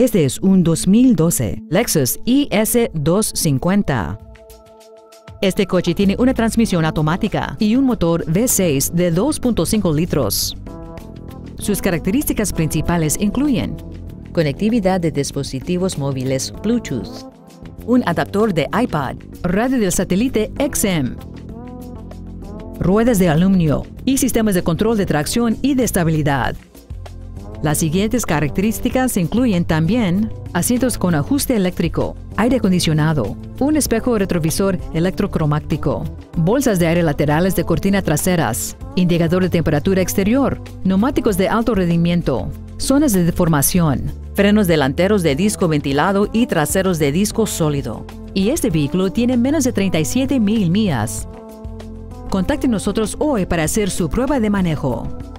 Este es un 2012 Lexus IS250. Este coche tiene una transmisión automática y un motor V6 de 2.5 litros. Sus características principales incluyen conectividad de dispositivos móviles Bluetooth, un adaptor de iPad, radio del satélite XM, ruedas de aluminio y sistemas de control de tracción y de estabilidad. Las siguientes características incluyen también asientos con ajuste eléctrico, aire acondicionado, un espejo retrovisor electrocromático, bolsas de aire laterales de cortina traseras, indicador de temperatura exterior, neumáticos de alto rendimiento, zonas de deformación, frenos delanteros de disco ventilado y traseros de disco sólido. Y este vehículo tiene menos de 37 mil millas. Contacte nosotros hoy para hacer su prueba de manejo.